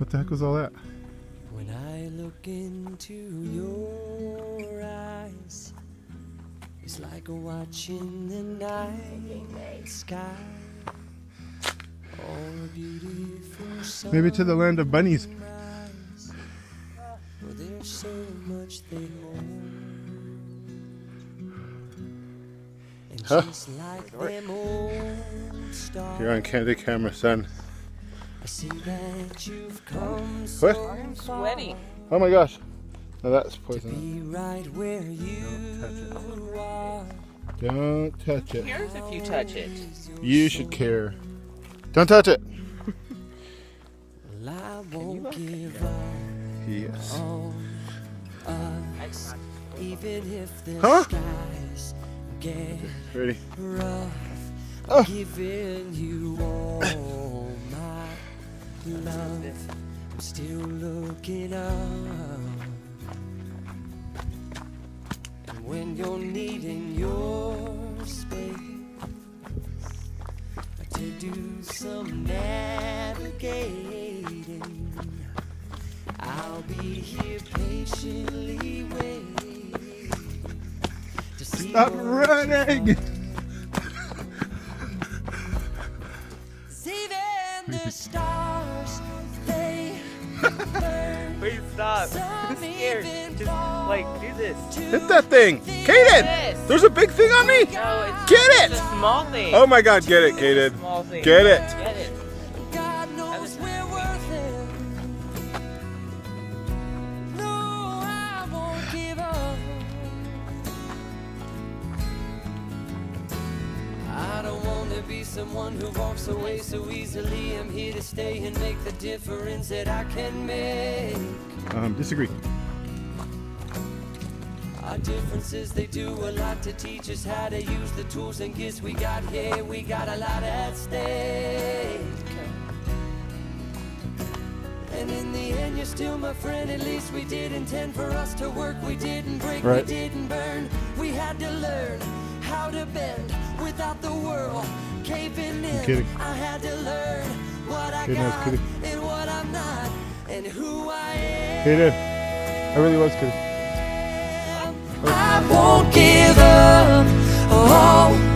What the heck was all that? When I look into your eyes, it's like watching the night sky. A Maybe to the land of bunnies. Well, there's so much they hold. Huh? like them old stars, You're on candid camera, son. I see that you've come What? so I'm sweaty. Oh my gosh. No, that's To poison. be right where you are. Don't touch it. Cares if you touch it. You should care. Don't touch it. Well, I won't give up Yes. us, even if the Huh? skies get Ready? rough. Oh. Giving you all my love. I'm still looking up. And when you're needing your space to do some navigating, I'll be here patiently waiting to see Stop running! The stars, they burn. Please stop. I'm Some scared. even Just like do this. Hit that thing! Kaden! There's a big thing on me! No, it's Get just it! a small thing. Oh my god, get it, Kaden. Get it! Be someone who walks away so easily. I'm here to stay and make the difference that I can make. Um, disagree. Our differences, they do a lot to teach us how to use the tools and gifts we got here. We got a lot at stake. And in the end, you're still my friend. At least we did intend for us to work. We didn't break, Right. we didn't burn. We had to learn how to bend without the world caving in. kidding. I had to learn what I Kidding, got kidding. and what I'm not, and who I am. Kaden. I really was kidding. I won't give up. Oh,